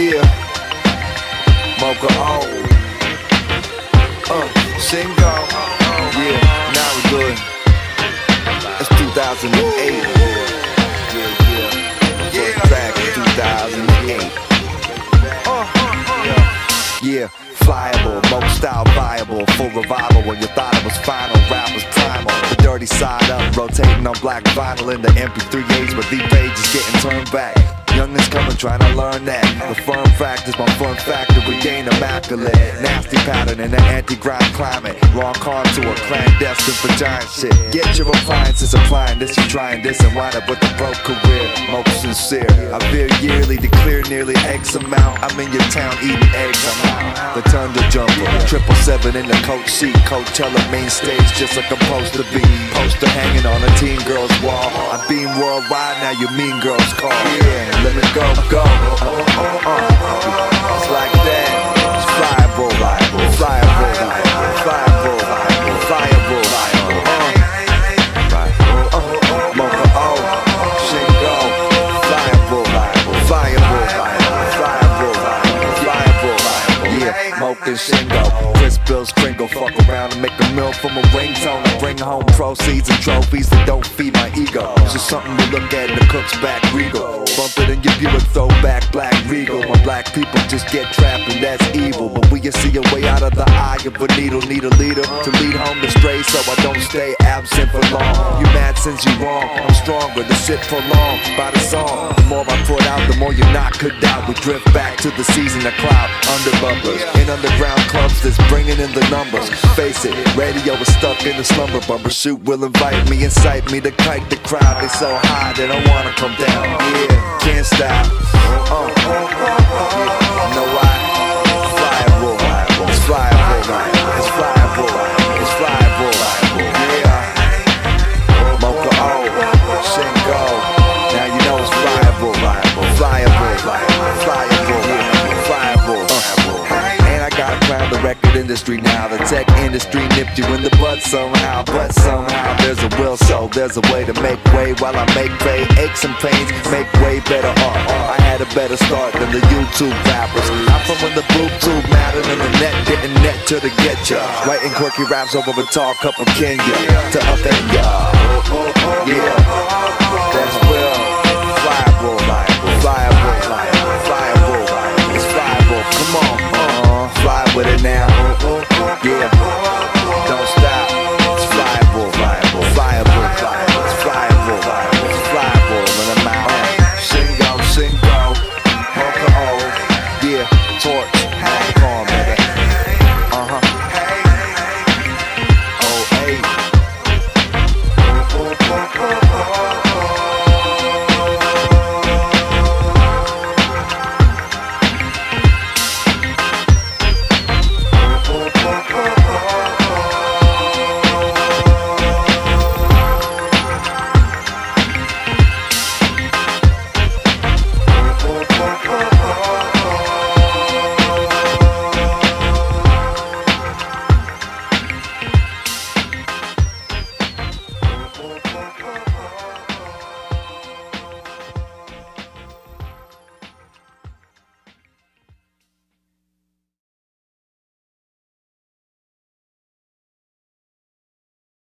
Yeah. Moka O. Uh, Shingo. Yeah, now we good. It's 2008. Yeah, yeah. First track in 2008. Yeah, flyable, most style viable, full revival when you thought it was final. Rappers primal, the dirty side up, rotating on black vinyl in the MP3 age, but these pages getting turned back. Youngins coming trying to learn that. The firm fact is my fun factor, we gain immaculate. Nasty pattern in the anti-grind climate. Wrong car to a clandestine for giant shit. Get your appliances applying this, you trying this and wind up with a broke career. Most sincere, I veer yearly to clear nearly X amount. I'm in your town eating eggs, I'm out. The Thunder Jumper, triple seven in the coach seat. Coachella main stage just like I'm supposed to be. Poster hanging on a teen girl's wall. I beam worldwide, now you mean girls call. Yeah, let me go, go. Uh, uh, uh. Shingo, Chris Bill Springle, fuck around and make a meal from a ringtone. and Bring home proceeds and trophies that don't feed my ego. It's just something to look at in the cook's back regal. Bump it in your Buick, throwback black regal. My black people just get trapped and that's evil. But we can see a way out of the eye of a needle. Need a leader to lead home the stray so I don't stay absent for long. You mad since you wrong. I'm stronger to sit prolonged by the song. The more I put out, the more you're not out. We drift back to the season of cloud under bumpers. In underground clubs that's bringing in the numbers. Face it, radio is stuck in the slumber bumper. Shoot will invite me, incite me to kite the crowd. They so high they don't wanna come down. Yeah, can't stop. Uh, yeah, industry now. The tech industry nipped you in the butt somehow, but somehow there's a will, so there's a way to make way while I make pay aches and pains, make way better art. I had a better start than the YouTube rappers. I'm from when the tube mattered and the net didn't net to the get ya. Writing quirky raps over a tall cup of Kenya to up